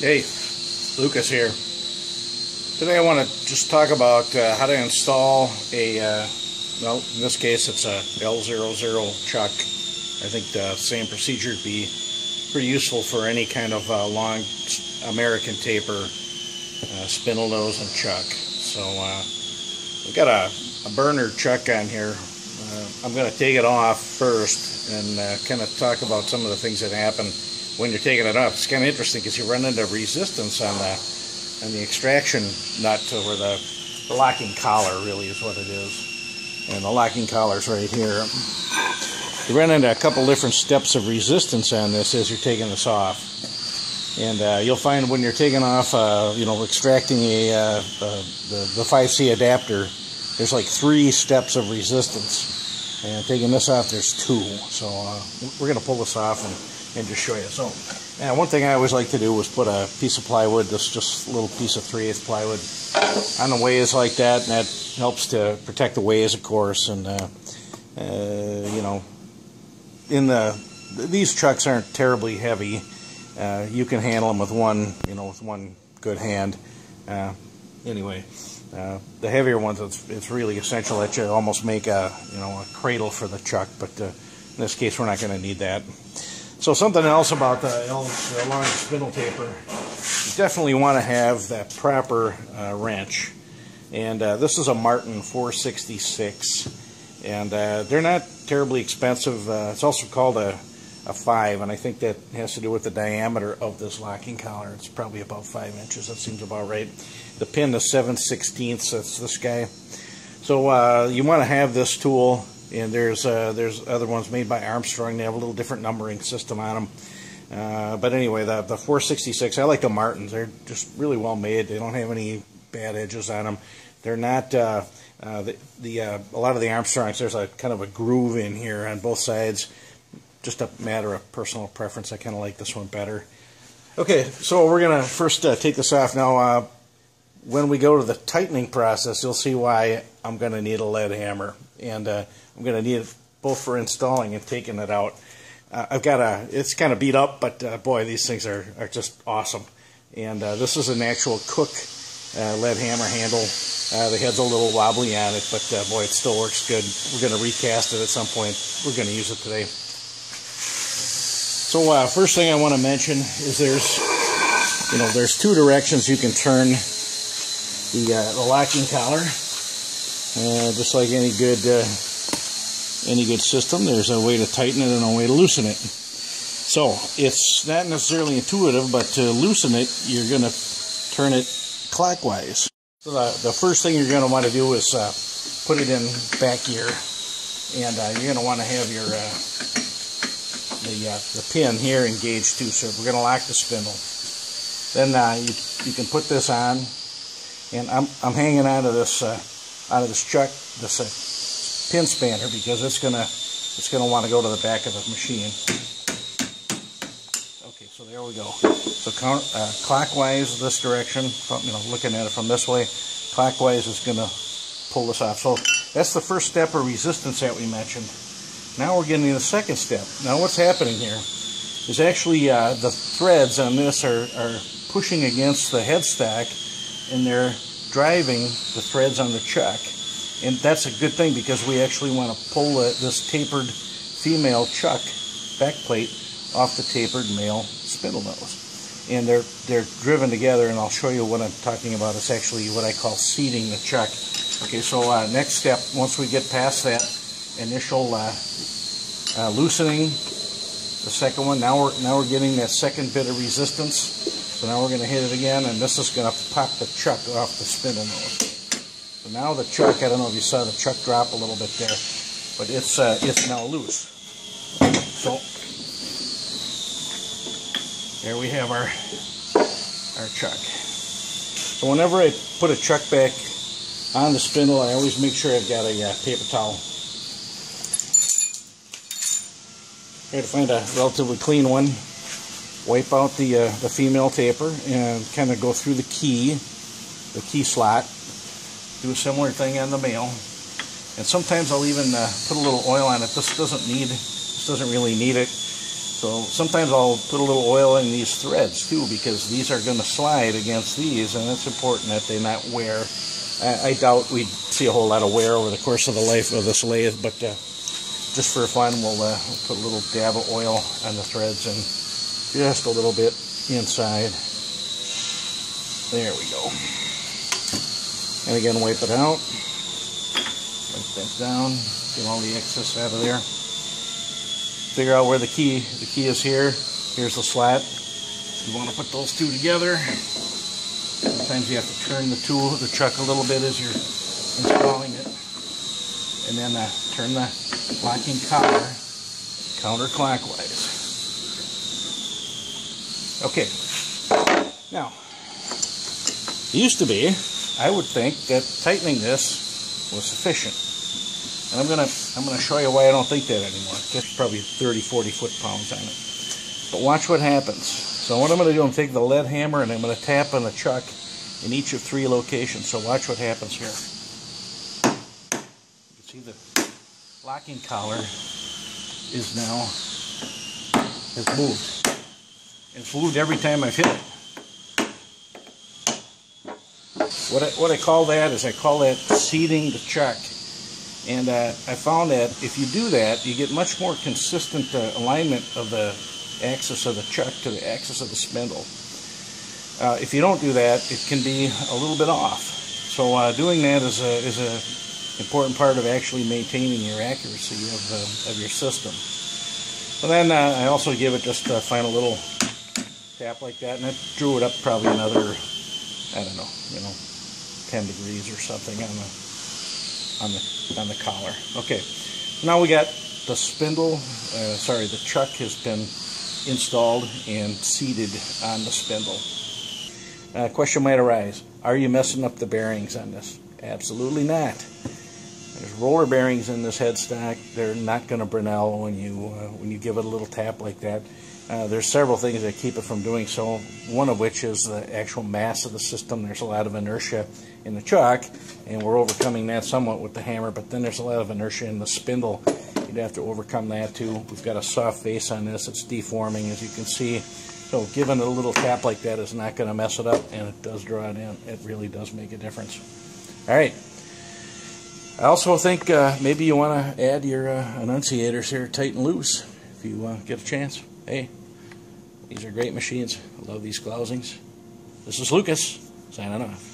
Hey, Lucas here. Today I want to just talk about uh, how to install a, uh, well, in this case it's a L00 chuck. I think the same procedure would be pretty useful for any kind of uh, long American taper uh, spindle nose and chuck. So uh, we've got a, a, Burnerd chuck on here. Uh, I'm going to take it off first and kind of talk about some of the things that happen when you're taking it off. It's kind of interesting because you run into resistance on the on the extraction nut or the, the locking collar really is what it is. And the locking collar's right here. You run into a couple different steps of resistance on this as you're taking this off. And uh, you'll find when you're taking off, uh, you know, extracting a, uh, the, the 5C adapter, there's like three steps of resistance. And taking this off, there's two. So uh, we're going to pull this off and and just show you. So, yeah, one thing I always like to do was put a piece of plywood, this just little piece of 3 8 plywood, on the ways like that, and that helps to protect the ways, of course. And, uh, uh, you know, in the, these chucks aren't terribly heavy. Uh, you can handle them with one, you know, with one good hand. Uh, anyway, uh, the heavier ones, it's, it's really essential that you almost make a, you know, a cradle for the chuck, but uh, in this case, we're not going to need that. So something else about the long spindle taper, you definitely want to have that proper uh, wrench. And uh, this is a Martin 466, and uh, they're not terribly expensive. Uh, it's also called a, a 5, and I think that has to do with the diameter of this locking collar. It's probably about 5 inches. That seems about right. The pin is 7 16ths. That's this guy. So uh, you want to have this tool and there's uh, there's other ones made by Armstrong. They have a little different numbering system on them. Uh, but anyway, the the 466, I like the Martins. They're just really well made. They don't have any bad edges on them. They're not uh, uh the, the uh, a lot of the Armstrongs. There's a kind of a groove in here on both sides. Just a matter of personal preference. I kind of like this one better. Okay, so we're gonna first uh, take this off now when we go to the tightening process, you'll see why I'm going to need a lead hammer. And uh, I'm going to need it both for installing and taking it out. Uh, I've got a, it's kind of beat up, but uh, boy, these things are, are just awesome. And uh, this is an actual Cook uh, lead hammer handle. Uh, the head's a little wobbly on it, but boy, it still works good. We're going to recast it at some point. We're going to use it today. So first thing I want to mention is there's, you know, there's two directions you can turn the, the locking collar. Uh, just like any good uh, any good system, there's a way to tighten it and a way to loosen it. So it's not necessarily intuitive, but to loosen it, you're going to turn it clockwise. So the, the first thing you're going to want to do is uh, put it in back gear, and uh, you're going to want to have your uh, the the pin here engaged too. So we're going to lock the spindle. Then you you can put this on and I'm, I'm hanging out of this uh, out of this chuck this uh, pin spanner because it's gonna it's gonna want to go to the back of the machine. Okay, so there we go. So uh, clockwise this direction, from, you know, looking at it from this way, clockwise is gonna pull this off. So that's the first step of resistance that we mentioned. Now we're getting to the second step. Now what's happening here is actually uh, the threads on this are, are pushing against the headstock and they're driving the threads on the chuck. And that's a good thing because we actually want to pull the, this tapered female chuck backplate off the tapered male spindle nose. And they're they're driven together, and I'll show you what I'm talking about. It's actually what I call seating the chuck. Okay, so uh, next step, once we get past that initial uh, uh, loosening, the second one, now we're now we're getting that second bit of resistance so now we're going to hit it again, and this is going to pop the chuck off the spindle nose. So now the chuck, I don't know if you saw the chuck drop a little bit there, but it's uh, it's now loose. So there we have our our chuck. So whenever I put a chuck back on the spindle, I always make sure I've got a uh, paper towel. Try to find a relatively clean one wipe out the, uh, the female taper and kind of go through the key, the key slot, do a similar thing on the male. And sometimes I'll even uh, put a little oil on it. This doesn't need, this doesn't really need it. So sometimes I'll put a little oil in these threads too because these are going to slide against these and it's important that they not wear. I, I, doubt we'd see a whole lot of wear over the course of the life of this lathe, but uh, just for fun we'll, uh, we'll put a little dab of oil on the threads and just a little bit inside. There we go. And again, wipe it out. Wipe that down. Get all the excess out of there figure out where the key the key is here here's the slat you want to put those two together sometimes you have to turn the tool the chuck a little bit as you're installing it and then uh, turn the locking collar counterclockwise okay now it used to be I would think that tightening this was sufficient and I'm gonna I'm gonna show you why I don't think that anymore. Just probably 30, 40 foot pounds on it. But watch what happens. So what I'm gonna do, I'm take the lead hammer and I'm gonna tap on the chuck in each of three locations. So watch what happens here. You can see the locking collar is now has moved. It's moved every time I've hit it. What I, what I call that is I call that seating the chuck. And uh, I found that if you do that, you get much more consistent uh, alignment of the axis of the chuck to the axis of the spindle. Uh, if you don't do that, it can be a little bit off. So uh, doing that is a, is a important part of actually maintaining your accuracy of, uh, of your system. And then uh, I also give it just a final little tap like that, and it drew it up probably another, I don't know, you know, 10 degrees or something on the on the on the collar. Okay, now we got the spindle. Uh, sorry, the chuck has been installed and seated on the spindle. Uh, question might arise: Are you messing up the bearings on this? Absolutely not. There's roller bearings in this headstock. They're not going to Brinell when you uh, when you give it a little tap like that. Uh, there's several things that keep it from doing so, one of which is the actual mass of the system. There's a lot of inertia in the chuck, and we're overcoming that somewhat with the hammer, but then there's a lot of inertia in the spindle. You'd have to overcome that too. We've got a soft face on this. It's deforming, as you can see. So giving it a little tap like that is not going to mess it up, and it does draw it in. It really does make a difference. All right. I also think uh, maybe you want to add your uh, annunciators here tight and loose if you uh, get a chance. Hey. These are great machines. I love these Clausings. This is Lucas, signing off.